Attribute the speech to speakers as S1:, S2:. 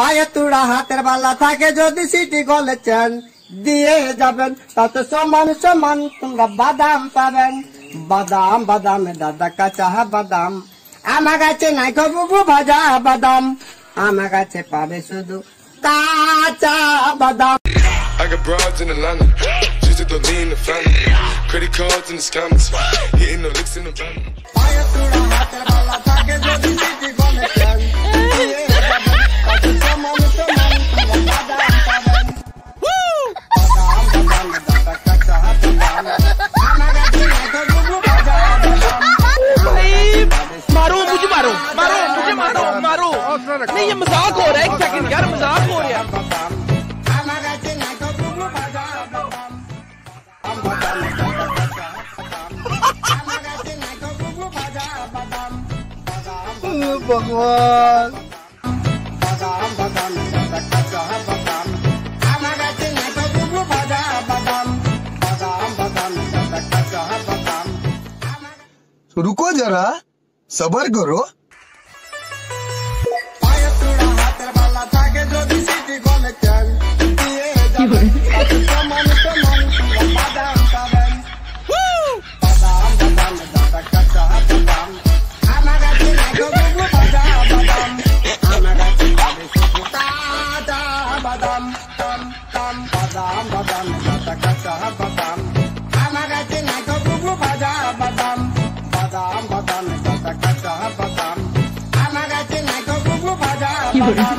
S1: পায়ে তুড়া হাতের বালা থাকে যদি সিটি গলেছেন দিয়ে যাবেন তাতে সমান সমান তোমরা বাদাম পাবেন বাদাম বাদাম দাদা কাঁচা বাদাম আমার কাছে নাই বুবু ভাজা বাদাম আমার কাছে পাবে শুধু কাঁচা বাদাম
S2: I got broads in Atlanta. Just to the lean the family. Credit cards in the scammers. Hitting the licks in the van.
S3: रखा नहीं ये मज़ाक हो रहा है एक सेकंड यार मज़ाक हो रहा है।
S4: भगवान। रुको जरा सबर करो।
S1: বাদাম বাদাম বাদাম দাদা কাঁচা বাদাম আমার কাছে নাই বুবু ভাজা বাদাম বাদাম বাদাম দাদা কাঁচা বাদাম আমার কাছে নাই বুবু ভাজা বাদাম